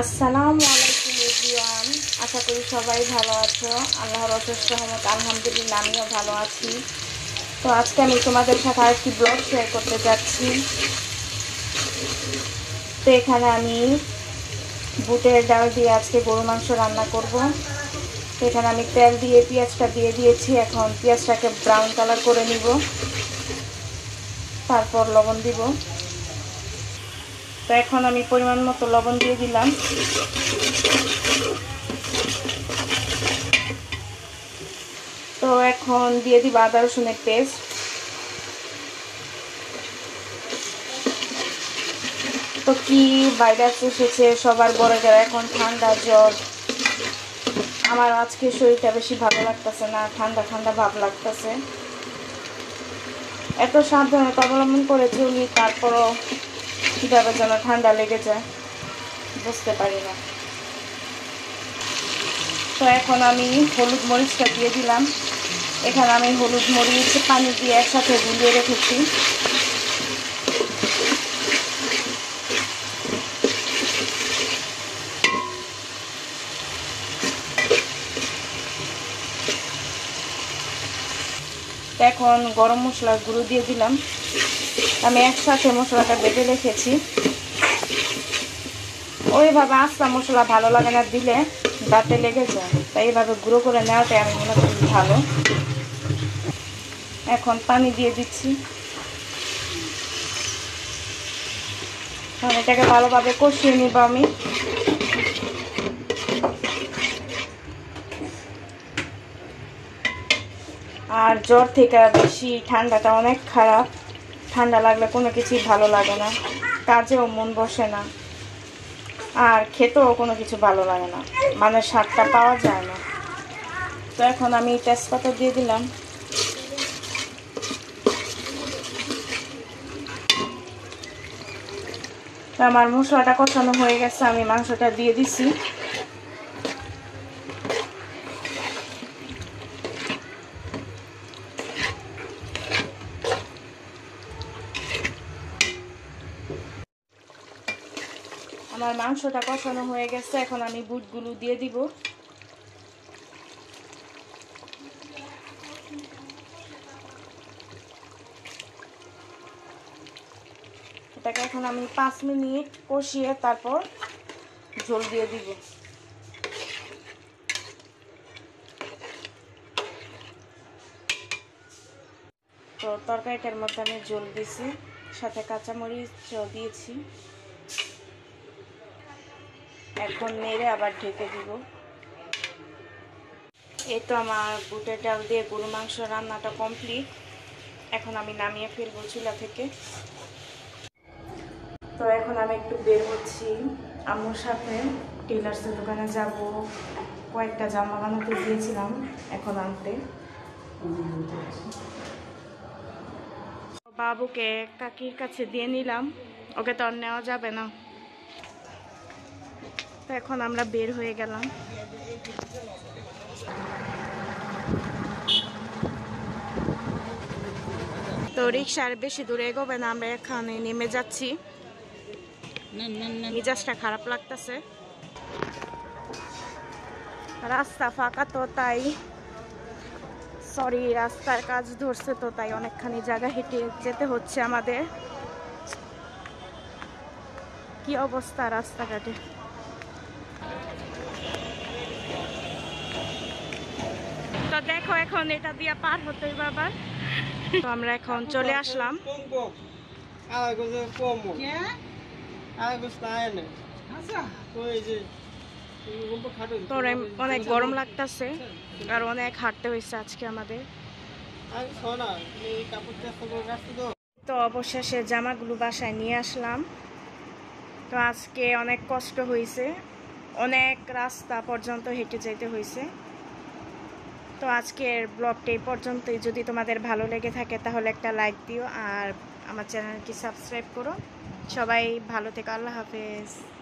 আসসালামু আলাইকুম এভরিওয়ান। আশা করি সবাই ভালো আছো। আল্লাহর অশেষ রহমত, আলহামদুলিল্লাহ, আমিও ভালো আছি। তো আজকে আমি তোমাদের সাথে আরেকটি ব্লগ শেয়ার করতে যাচ্ছি। তো এখানে আমি বুটের ডাল দিয়ে আজকে গরু মাংস রান্না করব। তো এখানে আমি তেল দিয়ে, পেঁয়াজটা দিয়ে দিয়েছি। এখন পেঁয়াজটাকে ব্রাউন কালার করে নিব। তারপর লবণ দিব। তো এখন আমি পরিমাণ মতো লবণ দিয়ে দিলাম। তো এখন দিয়ে দিব আদা রসুনের পেস্ট। তো কি ভাইরাস এসেছে, সবার বড় যারা এখন ঠান্ডা জ্বর, আমার আজকে শরীরটা বেশি ভালো লাগতেছে না, ঠান্ডা ঠান্ডা ভাব লাগতেছে। এত সাবধানতা অবলম্বন করে চলি তারপরও কীভাবে যেন ঠান্ডা লেগে যায় বুঝতে পারি না। তো এখন আমি হলুদ মরিচটা দিয়ে দিলাম। এখানে আমি হলুদ মরিচ, পানি দিয়ে একসাথে গুলিয়ে রেখেছি। এখন গরম মশলার গুঁড়ো দিয়ে দিলাম। আমি একসাথে মশলাটা বেটে রেখেছি। ওইভাবে আস্তা মশলা ভালো লাগে না দিলে দাঁতে লেগে যায়। তাই এইভাবে গুঁড়ো করে নেওয়াটাই আমি মনে করি ভালো। এখন পানি দিয়ে দিচ্ছি। এখন এটাকে ভালোভাবে কষিয়ে নিব আমি। আর জ্বর থেকে বেশি ঠান্ডাটা অনেক খারাপ। ঠান্ডা লাগলে কোনো কিছুই ভালো লাগে না। কাজেও মন বসে না। আর খেতেও কোনো কিছু ভালো লাগে না। মানে স্বাদটা পাওয়া যায় না। তো এখন আমি তেজপাতা দিয়ে দিলাম। আমার মশলাটা কষানো হয়ে গেছে, আমি মাংসটা দিয়ে দিছি। আমার মাংসটা কষানো হয়ে গেছে, এখন আমি বুটগুলো দিয়ে দিব। এটাকে এখন আমি পাঁচ মিনিট কষিয়ে তারপর ঝোল দিয়ে দিব। তো তরকারিটার মধ্যে আমি ঝোল দিছি, সাথে কাঁচামরিচও দিয়েছি। এখন নেড়ে আবার ঢেকে দিব। এই তো আমার বুটের ডাল দিয়ে গরু মাংস রান্নাটা কমপ্লিট। এখন আমি নামিয়ে ফেলব চুলা থেকে। তো এখন আমি একটু বের হচ্ছি আম্মুর সাথে। টেলার্সের দোকানে যাব। কয়েকটা জামা বানাতে দিয়েছিলাম এখন আনতে। বাবুকে কাকির কাছে দিয়ে নিলাম। ওকে তো আর নেওয়া যাবে না। এখন আমরা বের হয়ে গেলাম। তো রিক্সার বেশি দূরে এগোবে না আমরা এখানে নেমে যাচ্ছি। মিজাজটা খারাপ লাগতেছে। রাস্তা ফাঁকা তো তাই। সরি রাস্তার কাজ ধরছে তো তাই অনেকখানি জায়গা হেঁটে যেতে হচ্ছে আমাদের। কি অবস্থা রাস্তাঘাটে? তো দেখো এখন এটা দিয়ে পার হতে বাবা। তো আমরা এখন চলে আসলাম। অনেক গরম লাগতেছে, আর অনেক হাঁটতে হয়েছে আজকে আমাদের। তো অবশেষে জামাগুলো বাসায় নিয়ে আসলাম। তো আজকে অনেক কষ্ট হয়েছে অনেক রাস্তা পর্যন্ত হেঁটে যেতে হয়েছে। তো আজকের ব্লগটা এই পর্যন্তই। যদি তোমাদের ভালো লেগে থাকে, তাহলে একটা লাইক দিও আর আমার চ্যানেলটি সাবস্ক্রাইব করো। সবাই ভালো থেকো, আল্লাহ হাফেজ।